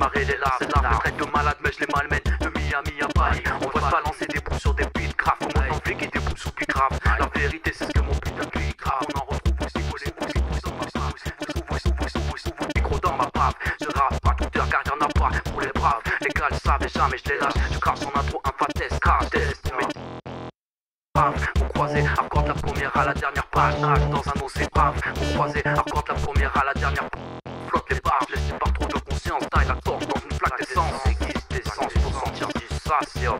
marée les larmes. C'est la retraite de malade, mais je les malmène. De Miami à Paris, on va se balancer des bouts sur des beats graves. Comme un flic et des bouts sous grave. La vérité, c'est ce que mon putain de clic grave. On en retrouve aussi, vous les vous vous vous vous souvenez-vous, souvenez-vous, souvenez-vous. Micro dans ma bave. Je rave pas tout heure car y'en a pas pour les braves. Les gars le savent jamais je les lâche. Je crache en intro un fatesse, crash test. Vous croisez, accorde la première à la dernière page. Nage dans un océan brave. Vous croisez, accorde la première à la dernière page. flotte les barres, laisse pas trop de conscience, taille la Fácil.